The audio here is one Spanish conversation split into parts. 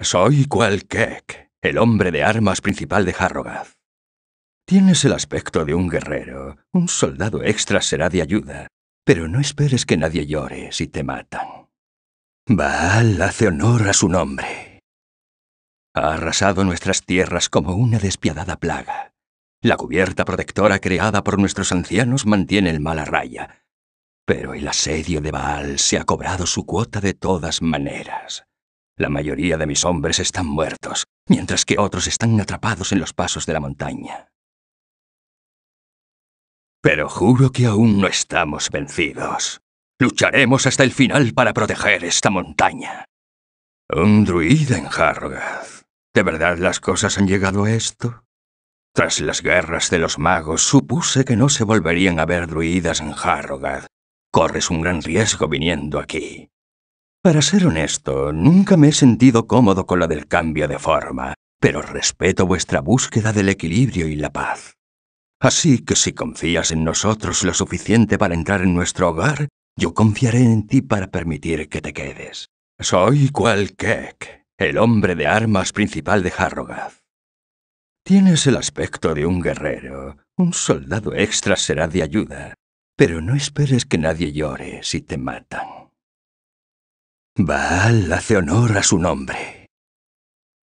Soy Qualkek, el hombre de armas principal de Harrogath. Tienes el aspecto de un guerrero. Un soldado extra será de ayuda. Pero no esperes que nadie llore si te matan. Baal hace honor a su nombre. Ha arrasado nuestras tierras como una despiadada plaga. La cubierta protectora creada por nuestros ancianos mantiene el mal a raya. Pero el asedio de Baal se ha cobrado su cuota de todas maneras. La mayoría de mis hombres están muertos, mientras que otros están atrapados en los pasos de la montaña. Pero juro que aún no estamos vencidos. Lucharemos hasta el final para proteger esta montaña. Un druida en Harrogath. ¿De verdad las cosas han llegado a esto? Tras las guerras de los magos, supuse que no se volverían a ver druidas en Harrogath. Corres un gran riesgo viniendo aquí. Para ser honesto, nunca me he sentido cómodo con lo del cambio de forma, pero respeto vuestra búsqueda del equilibrio y la paz. Así que si confías en nosotros lo suficiente para entrar en nuestro hogar, yo confiaré en ti para permitir que te quedes. Soy Qualkek, el hombre de armas principal de Harrogath. Tienes el aspecto de un guerrero. Un soldado extra será de ayuda. Pero no esperes que nadie llore si te matan. Baal hace honor a su nombre.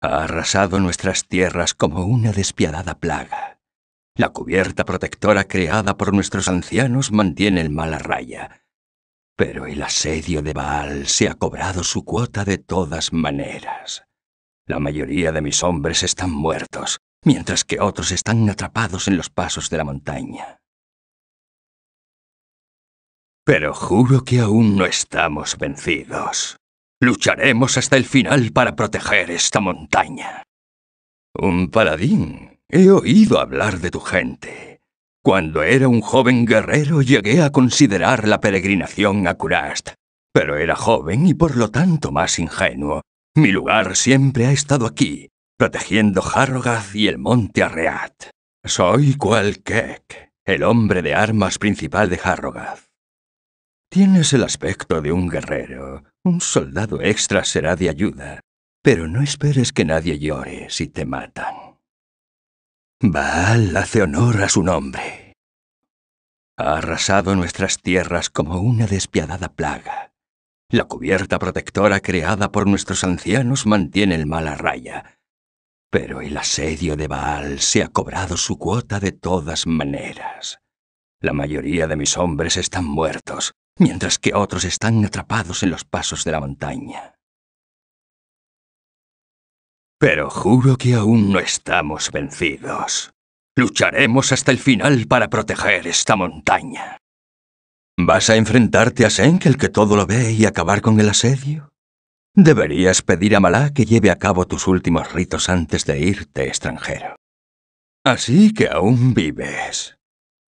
Ha arrasado nuestras tierras como una despiadada plaga. La cubierta protectora creada por nuestros ancianos mantiene el mal a raya. Pero el asedio de Baal se ha cobrado su cuota de todas maneras. La mayoría de mis hombres están muertos, mientras que otros están atrapados en los pasos de la montaña. Pero juro que aún no estamos vencidos. Lucharemos hasta el final para proteger esta montaña. Un paladín. He oído hablar de tu gente. Cuando era un joven guerrero llegué a considerar la peregrinación a Kurast, pero era joven y por lo tanto más ingenuo. Mi lugar siempre ha estado aquí, protegiendo Harrogath y el monte Arreat. Soy Qualkek, el hombre de armas principal de Harrogath. Tienes el aspecto de un guerrero. Un soldado extra será de ayuda. Pero no esperes que nadie llore si te matan. Baal hace honor a su nombre. Ha arrasado nuestras tierras como una despiadada plaga. La cubierta protectora creada por nuestros ancianos mantiene el mal a raya. Pero el asedio de Baal se ha cobrado su cuota de todas maneras. La mayoría de mis hombres están muertos, mientras que otros están atrapados en los pasos de la montaña. Pero juro que aún no estamos vencidos. Lucharemos hasta el final para proteger esta montaña. ¿Vas a enfrentarte a Senkel que todo lo ve y acabar con el asedio? Deberías pedir a Malá que lleve a cabo tus últimos ritos antes de irte extranjero. Así que aún vives.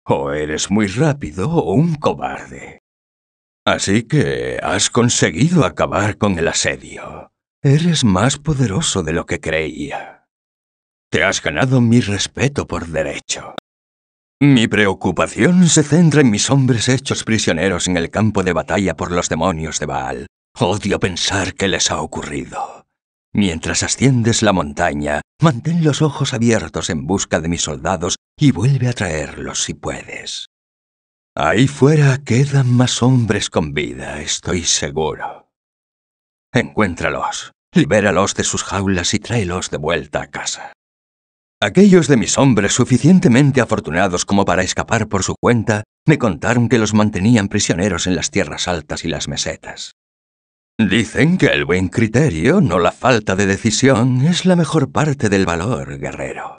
O eres muy rápido o un cobarde. Así que has conseguido acabar con el asedio. Eres más poderoso de lo que creía. Te has ganado mi respeto por derecho. Mi preocupación se centra en mis hombres hechos prisioneros en el campo de batalla por los demonios de Baal. Odio pensar qué les ha ocurrido. Mientras asciendes la montaña, mantén los ojos abiertos en busca de mis soldados y vuelve a traerlos si puedes. Ahí fuera quedan más hombres con vida, estoy seguro. Encuéntralos, libéralos de sus jaulas y tráelos de vuelta a casa. Aquellos de mis hombres suficientemente afortunados como para escapar por su cuenta me contaron que los mantenían prisioneros en las tierras altas y las mesetas. Dicen que el buen criterio, no la falta de decisión, es la mejor parte del valor, guerrero.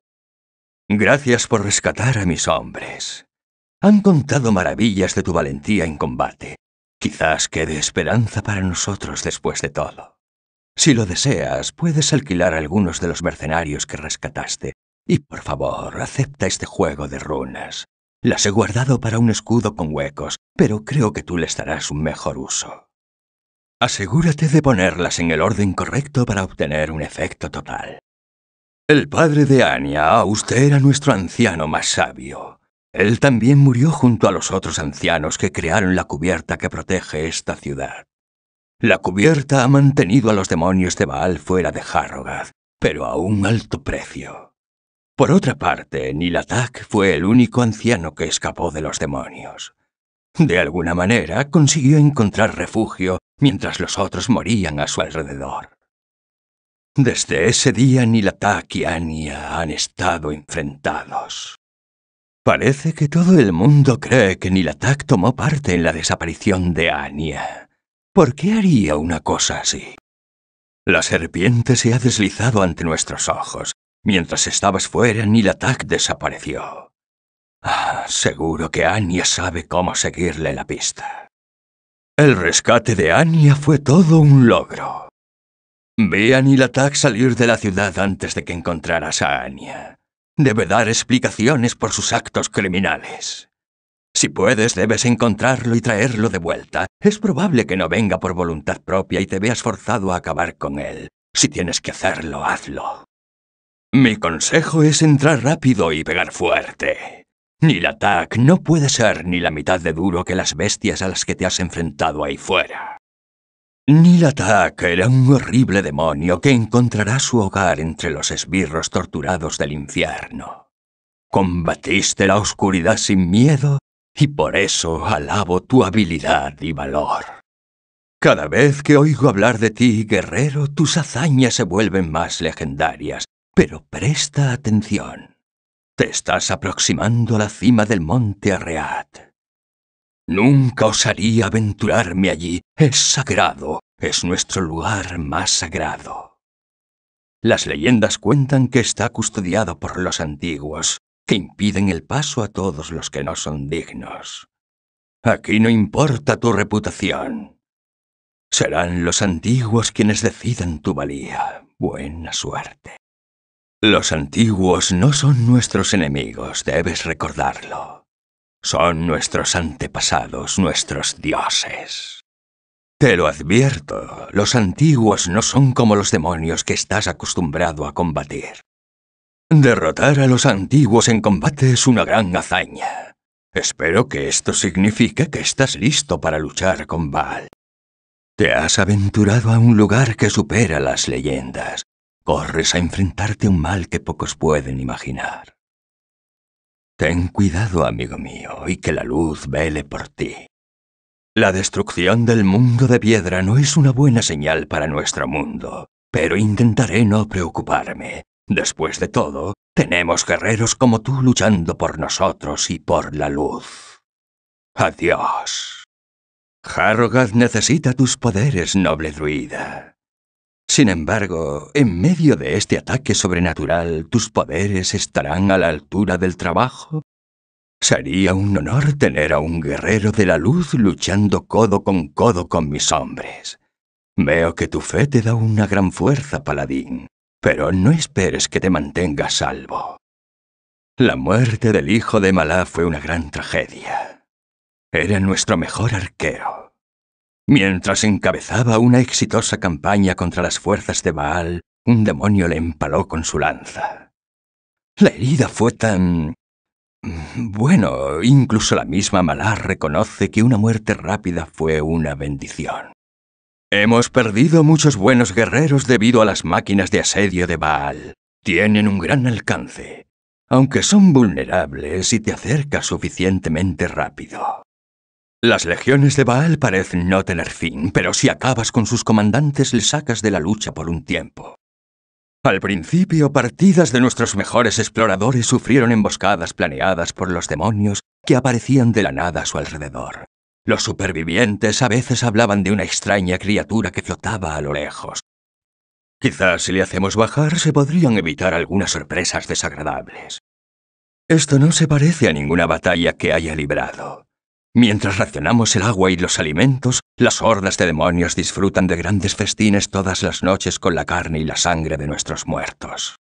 Gracias por rescatar a mis hombres. Han contado maravillas de tu valentía en combate. Quizás quede esperanza para nosotros después de todo. Si lo deseas, puedes alquilar a algunos de los mercenarios que rescataste. Y por favor, acepta este juego de runas. Las he guardado para un escudo con huecos, pero creo que tú les darás un mejor uso. Asegúrate de ponerlas en el orden correcto para obtener un efecto total. El padre de Anya, usted era nuestro anciano más sabio. Él también murió junto a los otros ancianos que crearon la cubierta que protege esta ciudad. La cubierta ha mantenido a los demonios de Baal fuera de Harrogath, pero a un alto precio. Por otra parte, Nilatak fue el único anciano que escapó de los demonios. De alguna manera consiguió encontrar refugio mientras los otros morían a su alrededor. Desde ese día Nilatak y Anya han estado enfrentados. Parece que todo el mundo cree que Nilatak tomó parte en la desaparición de Anya. ¿Por qué haría una cosa así? La serpiente se ha deslizado ante nuestros ojos. Mientras estabas fuera, Nilatak desapareció. Ah, seguro que Anya sabe cómo seguirle la pista. El rescate de Anya fue todo un logro. Vi a Nilatak salir de la ciudad antes de que encontraras a Anya. Debe dar explicaciones por sus actos criminales. Si puedes, debes encontrarlo y traerlo de vuelta. Es probable que no venga por voluntad propia y te veas forzado a acabar con él. Si tienes que hacerlo, hazlo. Mi consejo es entrar rápido y pegar fuerte. Ni la TAC no puede ser ni la mitad de duro que las bestias a las que te has enfrentado ahí fuera. Nilatak era un horrible demonio que encontrará su hogar entre los esbirros torturados del infierno. Combatiste la oscuridad sin miedo y por eso alabo tu habilidad y valor. Cada vez que oigo hablar de ti, guerrero, tus hazañas se vuelven más legendarias, pero presta atención. Te estás aproximando a la cima del monte Arreat. Nunca osaría aventurarme allí. Es sagrado. Es nuestro lugar más sagrado. Las leyendas cuentan que está custodiado por los antiguos, que impiden el paso a todos los que no son dignos. Aquí no importa tu reputación. Serán los antiguos quienes decidan tu valía. Buena suerte. Los antiguos no son nuestros enemigos, debes recordarlo. Son nuestros antepasados, nuestros dioses. Te lo advierto, los antiguos no son como los demonios que estás acostumbrado a combatir. Derrotar a los antiguos en combate es una gran hazaña. Espero que esto signifique que estás listo para luchar con Baal. Te has aventurado a un lugar que supera las leyendas. Corres a enfrentarte a un mal que pocos pueden imaginar. Ten cuidado, amigo mío, y que la luz vele por ti. La destrucción del mundo de piedra no es una buena señal para nuestro mundo, pero intentaré no preocuparme. Después de todo, tenemos guerreros como tú luchando por nosotros y por la luz. Adiós. Harrogath necesita tus poderes, noble druida. Sin embargo, en medio de este ataque sobrenatural, ¿tus poderes estarán a la altura del trabajo? Sería un honor tener a un guerrero de la luz luchando codo con codo con mis hombres. Veo que tu fe te da una gran fuerza, paladín, pero no esperes que te mantengas salvo. La muerte del hijo de Malá fue una gran tragedia. Era nuestro mejor arquero. Mientras encabezaba una exitosa campaña contra las fuerzas de Baal, un demonio le empaló con su lanza. La herida fue tan... Bueno, incluso la misma Malá reconoce que una muerte rápida fue una bendición. Hemos perdido muchos buenos guerreros debido a las máquinas de asedio de Baal. Tienen un gran alcance, aunque son vulnerables si te acercas suficientemente rápido. Las legiones de Baal parecen no tener fin, pero si acabas con sus comandantes le sacas de la lucha por un tiempo. Al principio, partidas de nuestros mejores exploradores sufrieron emboscadas planeadas por los demonios que aparecían de la nada a su alrededor. Los supervivientes a veces hablaban de una extraña criatura que flotaba a lo lejos. Quizás si le hacemos bajar se podrían evitar algunas sorpresas desagradables. Esto no se parece a ninguna batalla que haya librado. Mientras racionamos el agua y los alimentos, las hordas de demonios disfrutan de grandes festines todas las noches con la carne y la sangre de nuestros muertos.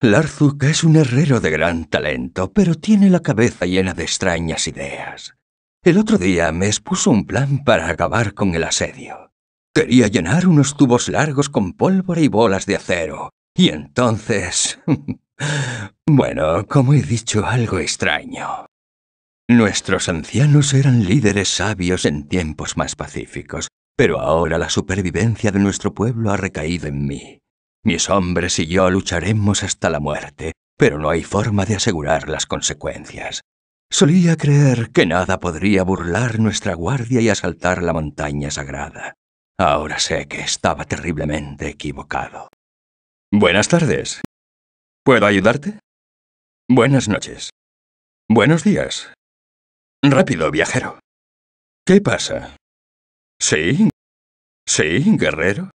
Larzuk es un herrero de gran talento, pero tiene la cabeza llena de extrañas ideas. El otro día me expuso un plan para acabar con el asedio. Quería llenar unos tubos largos con pólvora y bolas de acero. Y entonces... bueno, como he dicho, algo extraño. Nuestros ancianos eran líderes sabios en tiempos más pacíficos, Pero ahora la supervivencia de nuestro pueblo ha recaído en mí. Mis hombres y yo lucharemos hasta la muerte, pero no hay forma de asegurar las consecuencias. Solía creer que nada podría burlar nuestra guardia y asaltar la montaña sagrada. Ahora sé que estaba terriblemente equivocado. Buenas tardes. ¿Puedo ayudarte? Buenas noches. Buenos días. Rápido, viajero. ¿Qué pasa? ¿Sí? ¿Sí, guerrero?